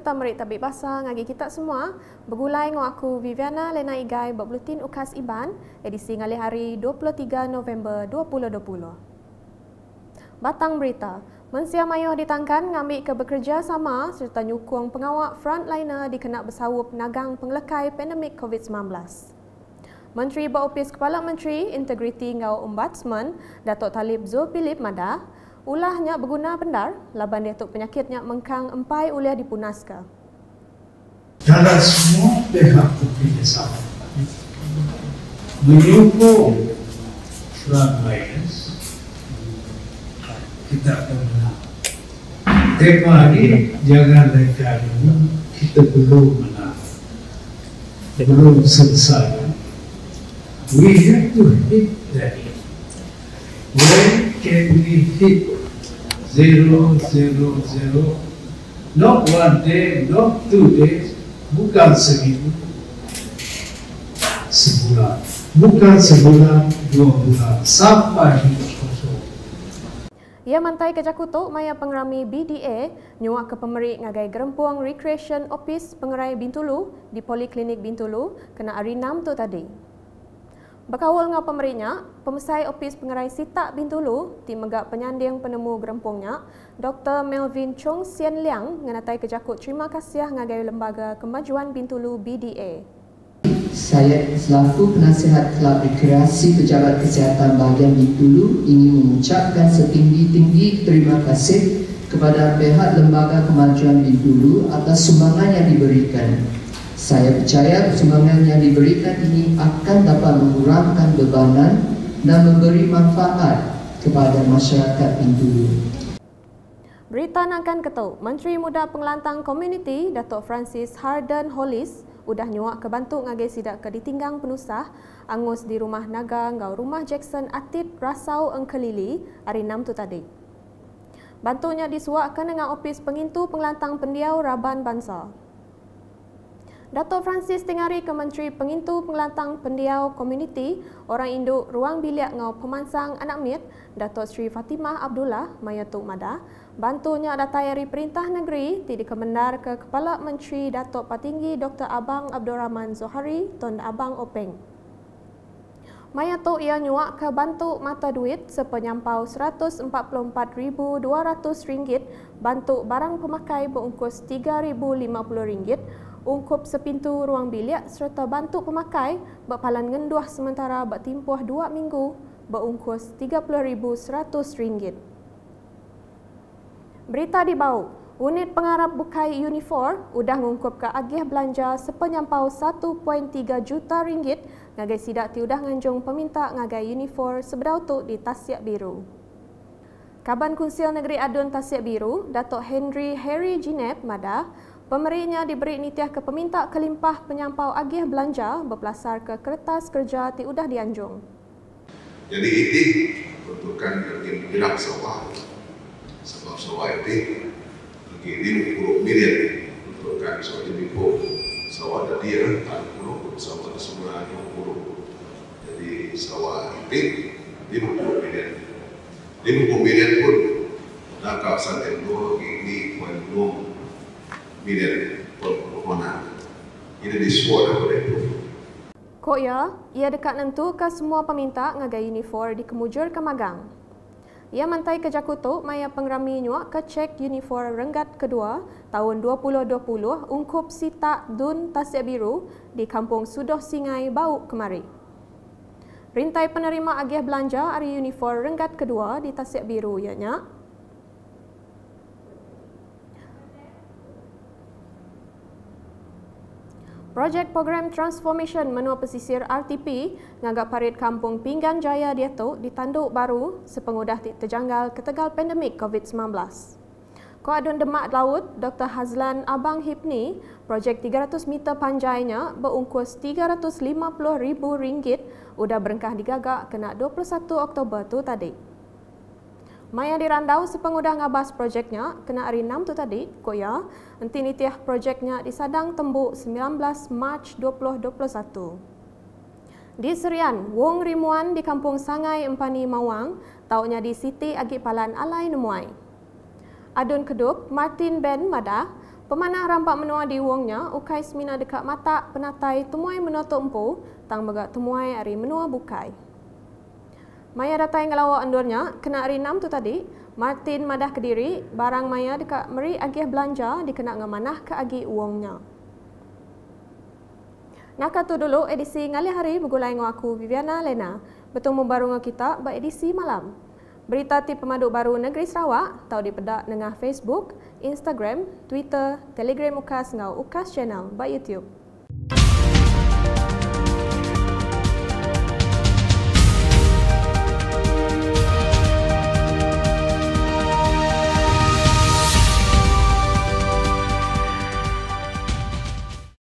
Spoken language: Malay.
Serta merik tabik basah ngagi kita semua. Bergulai dengan aku Viviana Lena Igai berbulutin Ukas Iban edisi ngalih hari 23 November 2020. Batang berita. Mensia Mayuh ditangkan ngambil ke bekerja sama serta nyukung pengawak frontliner dikena bersawup nagang penglekai pandemik COVID-19. Menteri Baupis Kepala Menteri Integriti Ngau Ombudsman Datuk Talib Zulkifli Madah ulahnya berguna benar laban dia tuk penyakitnya mengkang empai uliah dipunaska. Dalam semua pihak bekerjasama menyokong frontliners kita akan menang. Tema ini jangan dulu kita belum menang. Belum selesai. We have to hit that. When can we hit zero, zero, zero? Not one day, not two days, bukan seminggu, sebulan. Bukan sebulan, dua bulan, sampai hidup kosong. Ia mantai ke Jakutuk, maya pengerami BDA nyuak ke pemerik ngagai gerempuang Recreation Office Pengerai Bintulu di Poliklinik Bintulu kena hari 6 tu tadi. Berkawal dengan pemeriknya, pemesai Opis Pengerai Sitak Bintulu, tim megak penyanding penemu gerempungnya, Dr. Melvin Chong Sian Liang mengenatai kejakut terima kasih ngagai Lembaga Kemajuan Bintulu BDA. Saya selaku penasihat Kelab Rekreasi Pejabat Kesihatan Bahagian Bintulu ingin mengucapkan setinggi-tinggi terima kasih kepada pihak Lembaga Kemajuan Bintulu atas sumbangan yang diberikan saya percaya sumbangan yang diberikan ini akan dapat mengurangkan bebanan dan memberi manfaat kepada masyarakat Bintulu. Berita akan ketuk, Menteri Muda Pengelantang Komuniti Datuk Francis Harden Hollis udah nyuak ke bantu ngagai sidak ke ditinggang penusah angus di rumah naga ngau rumah Jackson Atit Rasau Engkelili hari 6 tu tadi. Bantunya disuakkan dengan Opis Pengintu Pengelantang Pendiau Raban Bangsa. Dato' Francis Tengari ke Menteri Pengintu Pengelantang Pendiau Komuniti Orang Induk Ruang Biliak Ngau Pemansang Anak Mit Dato' Sri Fatimah Abdullah Mayatuk Mada bantunya datayari Perintah Negeri di dikemendar ke Kepala Menteri Dato' Patinggi Dr. Abang Abdul Rahman Zohari Tun Abang Openg. Mayatuk ia nyuak ke bantu mata duit sepenyampau RM144,200 bantu barang pemakai berungkus RM3,050 ungkup sepintu ruang bilik serta bantu pemakai berpalan ngenduah sementara bertimpuh dua minggu berungkus RM30,100. Berita di bawah, unit pengarap bukai Unifor sudah mengungkup ke agih belanja sepenyampau 1.3 juta ringgit ngagai sidak tiudah nganjung peminta ngagai Unifor sebedautuk di Tasik Biru. Kaban Kunsil Negeri Adun Tasik Biru, Datuk Henry Harry Jinep Madah, Pemeriknya diberi nitiah ke peminta kelimpah penyampau agih belanja berpelasar ke kertas kerja ti udah dianjung. Jadi ini peruntukan bagi bilang sawah. Sebab sawah itu ini 50 miliar peruntukan sawah ini pun sawah dari dia tak puluh sawah semula 50. Jadi sawah itu 50 miliar. 50 miliar pun dah kawasan dua ini penuh miliar permohonan. Ini disuat oleh. Kok ya, ia dekat nentu ke semua peminta ngagai unifor di kemujur ke magang. Ia mantai ke Jakutu, maya pengrami nyuak ke cek unifor renggat kedua tahun 2020 ungkup Sita Dun Tasik Biru di Kampung Sudoh Singai Bau kemari. Rintai penerima agih belanja hari unifor renggat kedua di Tasik Biru ianya Projek Program Transformation Menua Pesisir RTP ngagak parit Kampung Pinggan Jaya Diatuk di Tanduk Baru sepengudah terjanggal ketegal pandemik COVID-19. Koadun Demak Laut, Dr. Hazlan Abang Hipni, projek 300 meter panjainya berungkus RM350,000 udah berengkah digagak kena 21 Oktober tu tadi. Maya dirandau sepengudah ngabas projeknya kena hari 6 tu tadi, koya. Nanti nitiah projeknya di Sadang Tembuk 19 Mac 2021. Di Serian, Wong Rimuan di Kampung Sangai Empani Mawang, taunya di Siti Agi Palan Alai Nemuai. Adun Kedup, Martin Ben Mada, Pemanah rampak menua di uangnya, ukai semina dekat mata penatai tumuai menutup empu, tang begak tumuai hari menua bukai. Maya datai ngelawa andurnya, kena hari tu tadi, Martin madah kediri, barang maya dekat meri agih belanja dikena ngamanah ke agi uangnya. Nak tu dulu edisi ngali hari bergulai dengan aku Viviana Lena. Bertemu baru dengan kita buat edisi malam. Berita ti pemaduk baru Negeri Sarawak tahu dipedak dengan Facebook, Instagram, Twitter, Telegram Ukas ngau Ukas Channel by YouTube.